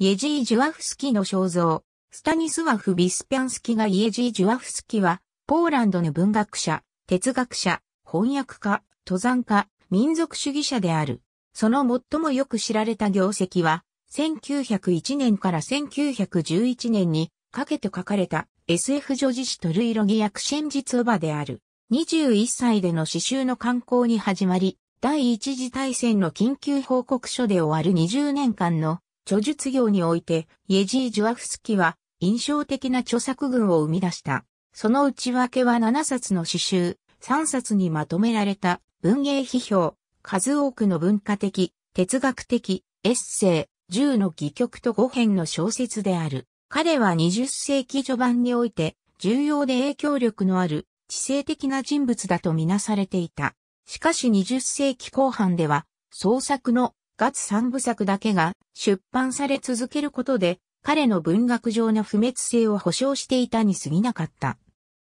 イエジー・ジュワフスキの肖像。スタニスワフ・ビスピャンスキがイエジー・ジュワフスキは、ポーランドの文学者、哲学者、翻訳家、登山家、民族主義者である。その最もよく知られた業績は、1901年から1911年にかけて書かれた SF 女子史トルイロギ役シェンジツオバである。21歳での詩集の刊行に始まり、第一次大戦の緊急報告書で終わる20年間の著述業において、イエジー・ジュアフスキは印象的な著作群を生み出した。その内訳は7冊の詩集、3冊にまとめられた文芸批評、数多くの文化的、哲学的、エッセイ、10の戯曲と5編の小説である。彼は20世紀序盤において重要で影響力のある知性的な人物だとみなされていた。しかし20世紀後半では創作のガツ三部作だけが出版され続けることで彼の文学上の不滅性を保証していたに過ぎなかった。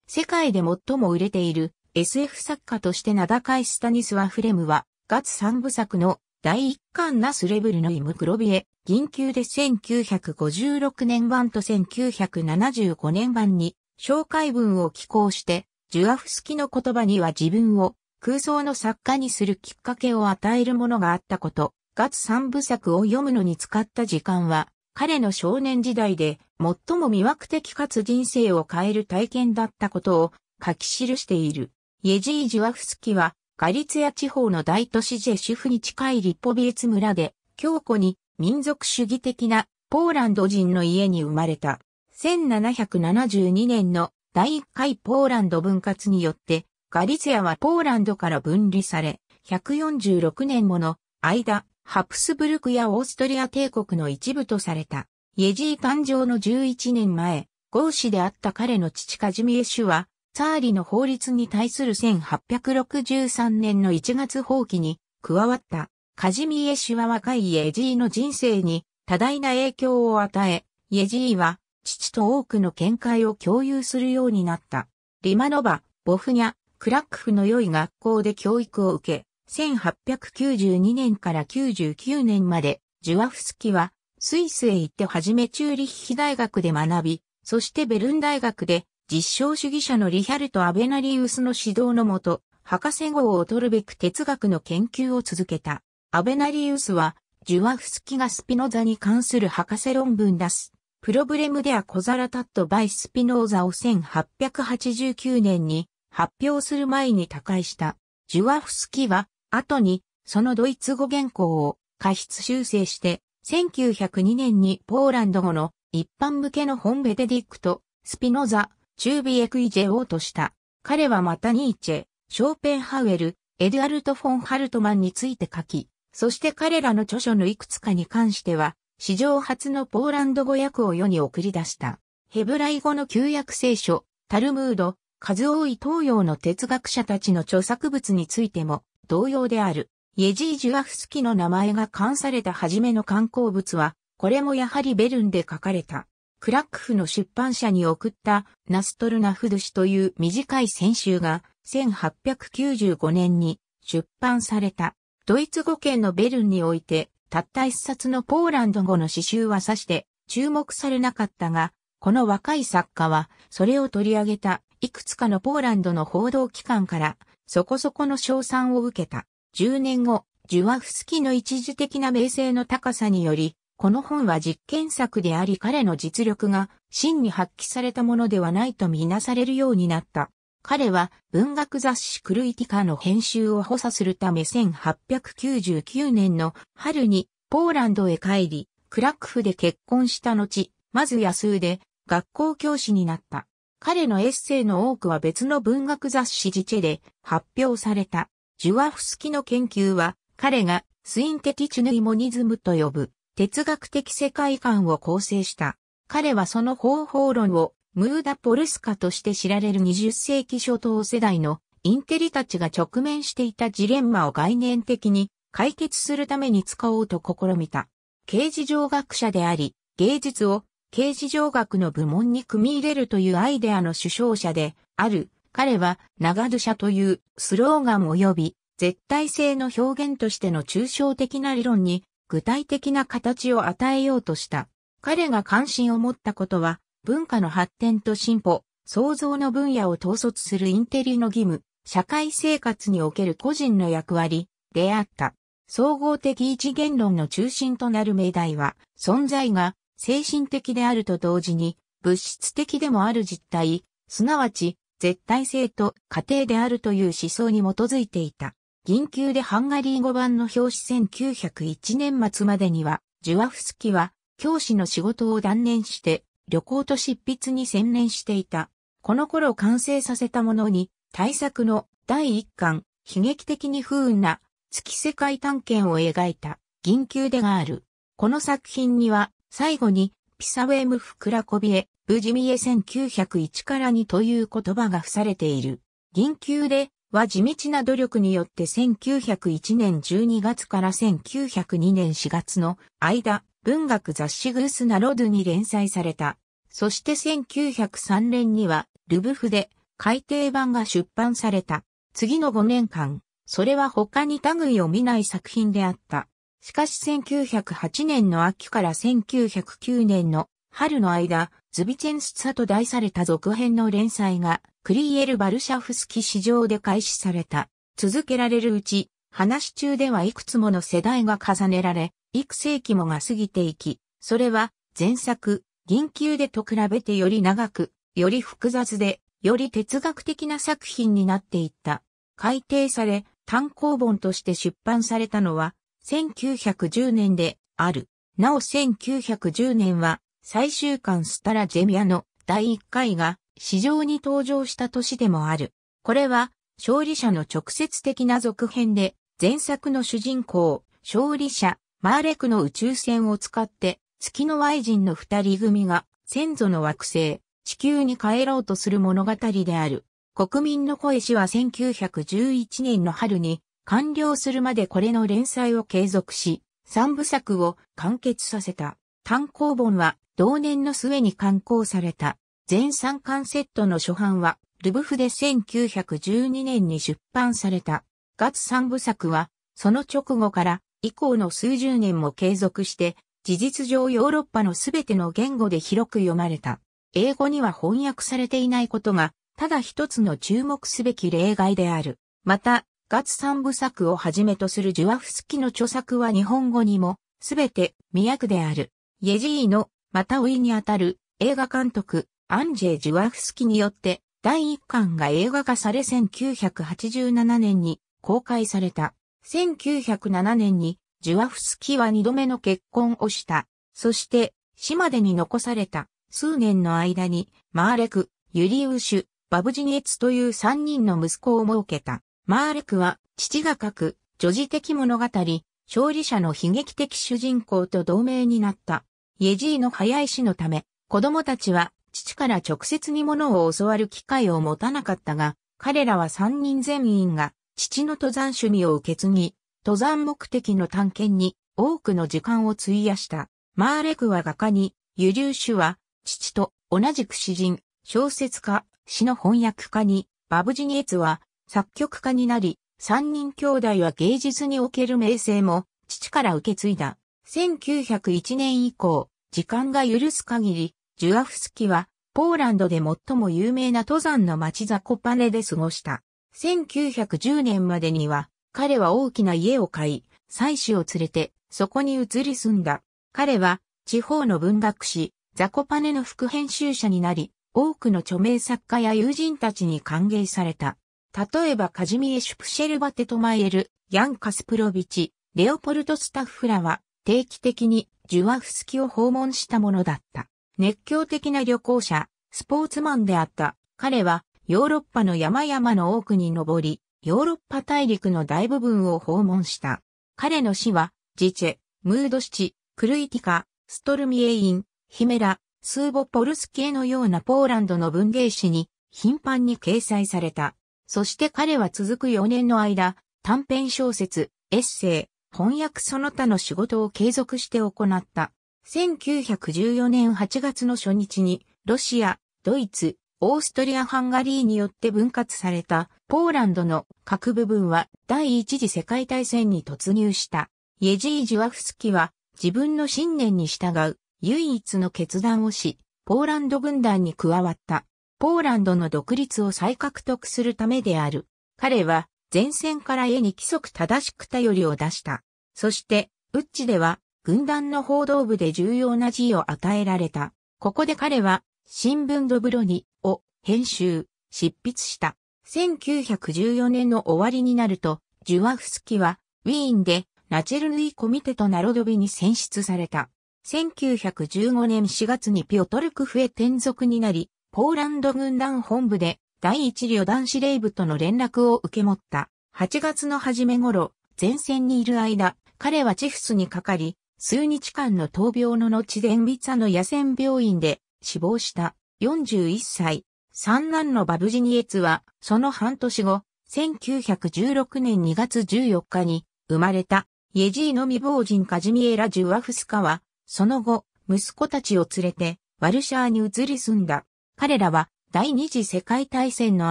世界で最も売れている SF 作家として名高いスタニスワ・フレムはガツ三部作の第一巻ナスレブルのイムクロビエ、銀球で1956年版と1975年版に紹介文を寄稿して、ジュアフスキの言葉には自分を空想の作家にするきっかけを与えるものがあったこと、ガツ三部作を読むのに使った時間は、彼の少年時代で最も魅惑的かつ人生を変える体験だったことを書き記している。イェジー・ジュアフスキはガリツヤ地方の大都市ジェシュフに近いリッポビエツ村で、強固に民族主義的なポーランド人の家に生まれた。1772年の第1回ポーランド分割によって、ガリツヤはポーランドから分離され、146年もの間、ハプスブルクやオーストリア帝国の一部とされた。イェジー誕生の11年前、合子であった彼の父カジミエシュは、ツァーリの法律に対する1863年の1月放棄に加わった。カジミエシュは若いイエジーの人生に多大な影響を与え、イエジーは父と多くの見解を共有するようになった。リマノバ、ボフニャ、クラックフの良い学校で教育を受け、1892年から99年まで、ジュワフスキはスイスへ行ってはじめチューリッヒ大学で学び、そしてベルン大学で実証主義者のリヒャルト・アベナリウスの指導のもと、博士号を取るべく哲学の研究を続けた。アベナリウスは、ジュワフスキがスピノザに関する博士論文出す。Problem der Kausalität bei Spinoza を1889年に発表する前に他界した。ジュワフスキは、後に、そのドイツ語原稿を加筆修正して、1902年にポーランド語の一般向けの本 Benedykt Spinoza, człowiek i dzieło とした。彼はまたニーチェ、ショーペンハウエル、エドアルト・フォン・ハルトマンについて書き、そして彼らの著書のいくつかに関しては、史上初のポーランド語訳を世に送り出した。ヘブライ語の旧約聖書、タルムード、数多い東洋の哲学者たちの著作物についても同様である。イエジー・ジュアフスキの名前が冠された初めの観光物は、これもやはりベルンで書かれた。クラックフの出版社に送ったナストルナフドシという短い選集が1895年に出版された。ドイツ語圏のベルンにおいてたった一冊のポーランド語の詩集はさして注目されなかったが、この若い作家はそれを取り上げたいくつかのポーランドの報道機関からそこそこの賞賛を受けた。10年後、ジュワフスキの一時的な名声の高さにより、この本は実験作であり彼の実力が真に発揮されたものではないとみなされるようになった。彼は文学雑誌クルイティカの編集を補佐するため1899年の春にポーランドへ帰り、クラックフで結婚した後、まず安で学校教師になった。彼のエッセイの多くは別の文学雑誌ジチェで発表された。ジュワフスキの研究は彼がスインテティチュヌイモニズムと呼ぶ哲学的世界観を構成した。彼はその方法論をムーダ・ポルスカとして知られる20世紀初頭世代のインテリたちが直面していたジレンマを概念的に解決するために使おうと試みた。刑事上学者であり、芸術を刑事上学の部門に組み入れるというアイデアの首相者である。彼は、長ドシャというスローガン及び、絶対性の表現としての抽象的な理論に具体的な形を与えようとした。彼が関心を持ったことは、文化の発展と進歩、創造の分野を統率するインテリの義務、社会生活における個人の役割であった。総合的一元論の中心となる命題は、存在が精神的であると同時に、物質的でもある実体、すなわち絶対性と過程であるという思想に基づいていた。銀球でハンガリー語版の表紙1901年末までには、ジュワフスキは教師の仕事を断念して旅行と執筆に専念していた。この頃完成させたものに、大作の第一巻、悲劇的に不運な月世界探検を描いた銀球でがある。この作品には最後にピサウェムフクラコビエ、ブジミエ1901から2という言葉が付されている。銀球では地道な努力によって1901年12月から1902年4月の間、文学雑誌グースナロドに連載された。そして1903年にはルブフで改訂版が出版された。次の5年間、それは他に類を見ない作品であった。しかし1908年の秋から1909年の春の間、ズビチェンスツァと題された続編の連載がクリエル・バルシャフスキ市場で開始された。続けられるうち、話中ではいくつもの世代が重ねられ、幾世紀もが過ぎていき、それは前作、銀球でと比べてより長く、より複雑で、より哲学的な作品になっていった。改訂され、単行本として出版されたのは、1910年である。なお1910年は、最終巻スタラジェミアの第1回が市場に登場した年でもある。これは、勝利者の直接的な続編で、前作の主人公、勝利者、マーレクの宇宙船を使って、月の Y 人の二人組が、先祖の惑星、地球に帰ろうとする物語である。国民の声氏は1911年の春に完了するまでこれの連載を継続し、三部作を完結させた。単行本は同年の末に刊行された。全三巻セットの初版はルブフで1912年に出版された。ガツ三部作はその直後から以降の数十年も継続して事実上ヨーロッパのすべての言語で広く読まれた。英語には翻訳されていないことがただ一つの注目すべき例外である。また、ガツ三部作をはじめとするジュワフスキの著作は日本語にも、すべて未訳である。イェジーの、また追いにあたる映画監督、アンジェ・ジュワフスキによって、第一巻が映画化され1987年に公開された。1907年に、ジュワフスキは二度目の結婚をした。そして、死までに残された数年の間に、マーレク、ユリウシュ、バブジネツという三人の息子を設けた。マーレクは父が書く女児的物語、勝利者の悲劇的主人公と同盟になった。イェジーの早い死のため、子供たちは父から直接に物を教わる機会を持たなかったが、彼らは三人全員が父の登山趣味を受け継ぎ、登山目的の探検に多くの時間を費やした。マーレクは画家に、ユリューシュは父と同じく詩人、小説家、詩の翻訳家に、バブジニエツは作曲家になり、三人兄弟は芸術における名声も父から受け継いだ。1901年以降、時間が許す限り、ジュアフスキはポーランドで最も有名な登山の町ザコパネで過ごした。1910年までには彼は大きな家を買い、妻子を連れてそこに移り住んだ。彼は地方の文学誌ザコパネの副編集者になり、多くの著名作家や友人たちに歓迎された。例えばカジミエ・シュプシェルバテトマイエル、ヤン・カスプロビチ、レオポルト・スタッフらは定期的にジュワフスキを訪問したものだった。熱狂的な旅行者、スポーツマンであった彼はヨーロッパの山々の多くに登り、ヨーロッパ大陸の大部分を訪問した。彼の死は、ジチェ、ムードシチ、クルイティカ、ストルミエイン、ヒメラ、スーボポルス系のようなポーランドの文芸誌に頻繁に掲載された。そして彼は続く4年の間、短編小説、エッセイ、翻訳その他の仕事を継続して行った。1914年8月の初日に、ロシア、ドイツ、オーストリア・ハンガリーによって分割されたポーランドの各部分は第一次世界大戦に突入した。イェジー・ジュワフスキは自分の信念に従う唯一の決断をし、ポーランド軍団に加わった。ポーランドの独立を再獲得するためである。彼は前線から絵に規則正しく頼りを出した。そして、ウッチでは軍団の報道部で重要な字を与えられた。ここで彼は新聞ドブロニを編集、執筆した。1914年の終わりになると、ジュワフスキはウィーンでナチェルヌイコミテとナロドビに選出された。1915年4月にピオトルクフへ転属になり、ポーランド軍団本部で第一旅団司令部との連絡を受け持った。8月の初め頃、前線にいる間、彼はチフスにかかり、数日間の闘病の後デンビツァの野戦病院で死亡した。41歳。三男のバブジニエツは、その半年後、1916年2月14日に生まれた、イエジーの未亡人カジミエラ・ジュワフスカは、その後、息子たちを連れて、ワルシャーに移り住んだ。彼らは、第二次世界大戦の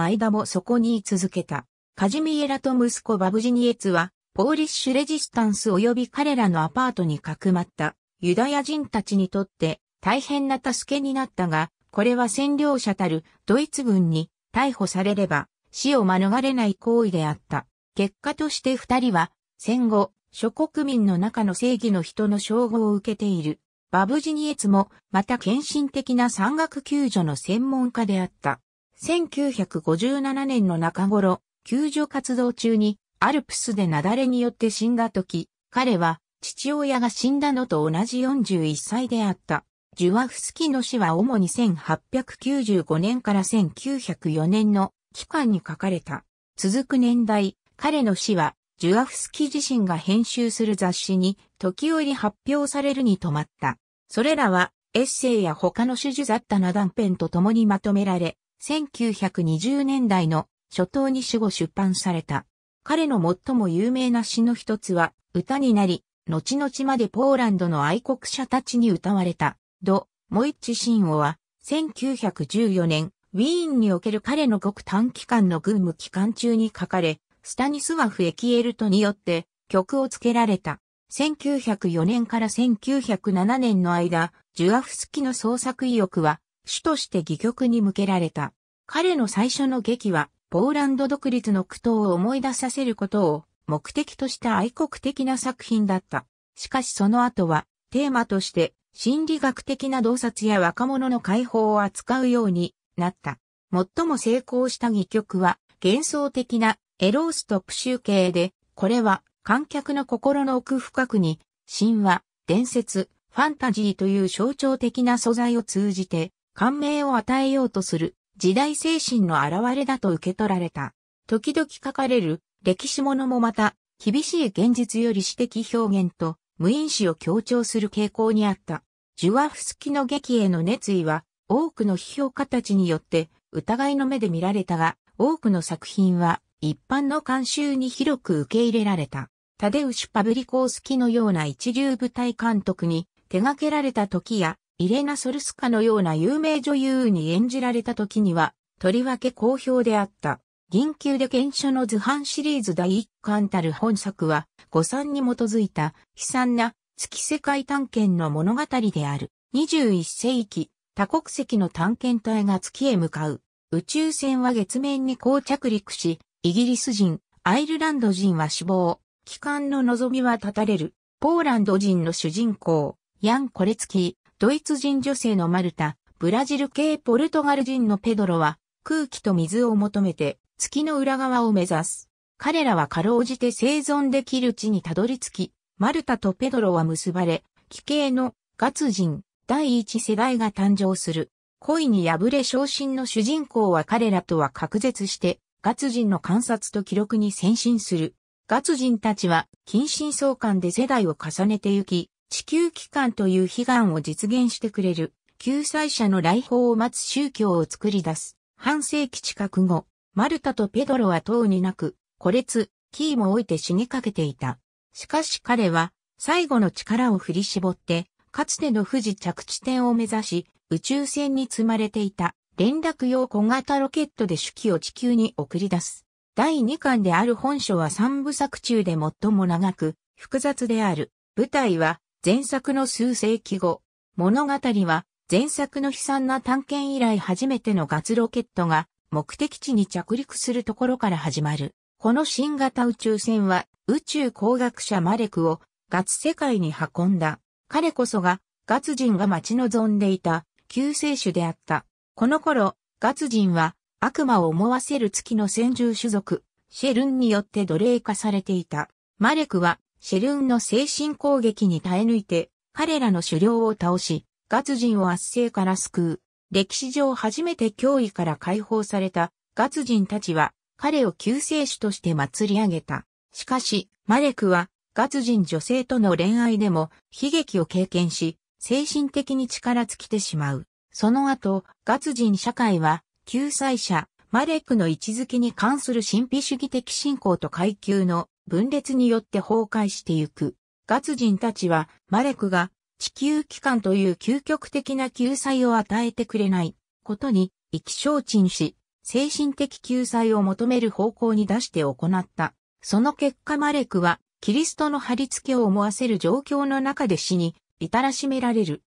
間もそこに居続けた。カジミエラと息子バブジニエツは、ポーリッシュレジスタンス及び彼らのアパートにかくまったユダヤ人たちにとって大変な助けになったが、これは占領者たるドイツ軍に逮捕されれば死を免れない行為であった。結果として二人は戦後諸国民の中の正義の人の称号を受けている。バブジニエツもまた献身的な山岳救助の専門家であった。1957年の中頃、救助活動中にアルプスで雪崩によって死んだ時、彼は父親が死んだのと同じ41歳であった。ジュワフスキの死は主に1895年から1904年の期間に書かれた。続く年代、彼の死はジュアフスキ自身が編集する雑誌に時折発表されるに止まった。それらはエッセイや他の種々雑多な断片と共にまとめられ、1920年代の初頭に死後出版された。彼の最も有名な詩の一つは歌になり、後々までポーランドの愛国者たちに歌われた。ド・モイッチシンオは1914年、ウィーンにおける彼のごく短期間の軍務期間中に書かれ、スタニスワフ・エキエルトによって曲を付けられた。1904年から1907年の間、ジュアフスキの創作意欲は主として戯曲に向けられた。彼の最初の劇は、ポーランド独立の苦闘を思い出させることを目的とした愛国的な作品だった。しかしその後は、テーマとして心理学的な洞察や若者の解放を扱うようになった。最も成功した戯曲は幻想的なエローストプ集計で、これは観客の心の奥深くに神話、伝説、ファンタジーという象徴的な素材を通じて感銘を与えようとする時代精神の表れだと受け取られた。時々書かれる歴史物もまた厳しい現実より詩的表現と無因視を強調する傾向にあった。ジュワフスキの劇への熱意は多くの批評家たちによって疑いの目で見られたが、多くの作品は一般の慣習に広く受け入れられた。タデウシュ・パブリコースキのような一流舞台監督に手掛けられた時や、イレナ・ソルスカのような有名女優に演じられた時には、とりわけ好評であった。銀球で検証の図版シリーズ第一巻たる本作は、誤算に基づいた悲惨な月世界探検の物語である。21世紀、多国籍の探検隊が月へ向かう。宇宙船は月面にこう着陸し、イギリス人、アイルランド人は死亡、帰還の望みは絶たれる。ポーランド人の主人公、ヤン・コレツキー、ドイツ人女性のマルタ、ブラジル系ポルトガル人のペドロは、空気と水を求めて、月の裏側を目指す。彼らはかろうじて生存できる地にたどり着き、マルタとペドロは結ばれ、奇形のガツ人、第一世代が誕生する。恋に敗れ昇進の主人公は彼らとは隔絶して、ガツ人の観察と記録に先進する。ガツ人たちは、近親相関で世代を重ねてゆき、地球機関という悲願を実現してくれる、救済者の来訪を待つ宗教を作り出す。半世紀近く後、マルタとペドロは等になく、孤立、キーも置いて死にかけていた。しかし彼は、最後の力を振り絞って、かつての富士着地点を目指し、宇宙船に積まれていた連絡用小型ロケットで手記を地球に送り出す。第2巻である本書は3部作中で最も長く、複雑である。舞台は前作の数世紀後。物語は前作の悲惨な探検以来初めてのガツロケットが目的地に着陸するところから始まる。この新型宇宙船は宇宙工学者マレクをガツ世界に運んだ。彼こそがガツ人が待ち望んでいた救世主であった。この頃、ガツ人は悪魔を思わせる月の先住種族、シェルンによって奴隷化されていた。マレクはシェルンの精神攻撃に耐え抜いて彼らの狩猟を倒し、ガツ人を圧政から救う。歴史上初めて脅威から解放されたガツ人たちは彼を救世主として祭り上げた。しかし、マレクはガツ人女性との恋愛でも悲劇を経験し、精神的に力尽きてしまう。その後、ガツ人社会は救済者、マレックの位置づけに関する神秘主義的信仰と階級の分裂によって崩壊してゆく。ガツ人たちはマレクが地球機関という究極的な救済を与えてくれないことに意気消沈し、精神的救済を求める方向に出して行った。その結果マレクはキリストの貼り付けを思わせる状況の中で死に至らしめられる。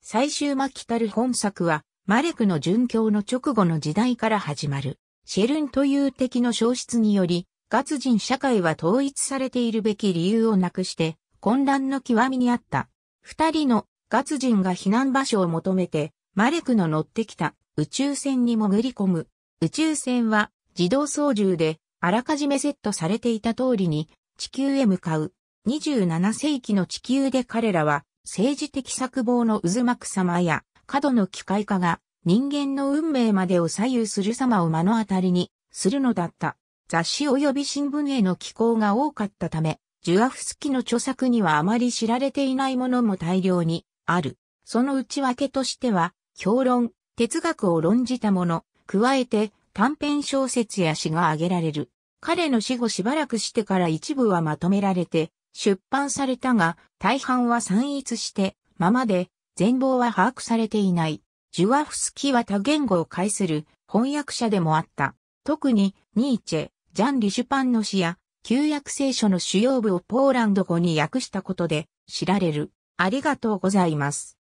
最終末期たる本作はマレクの殉教の直後の時代から始まる。シェルンという敵の消失により、ガツ人社会は統一されているべき理由をなくして混乱の極みにあった。二人のガツ人が避難場所を求めて、マレクの乗ってきた宇宙船に潜り込む。宇宙船は自動操縦であらかじめセットされていた通りに地球へ向かう。27世紀の地球で彼らは政治的作望の渦巻く様や過度の機械化が人間の運命までを左右する様を目の当たりにするのだった。雑誌及び新聞への寄稿が多かったため、ジュアフスキの著作にはあまり知られていないものも大量にある。その内訳としては、評論、哲学を論じたもの、加えて短編小説や詩が挙げられる。彼の死後しばらくしてから一部はまとめられて出版されたが、大半は散逸してままで全貌は把握されていない。ジュワフスキは多言語を介する翻訳者でもあった。特にニーチェ、ジャン・リシュパンの詩や旧約聖書の主要部をポーランド語に訳したことで知られる。ありがとうございます。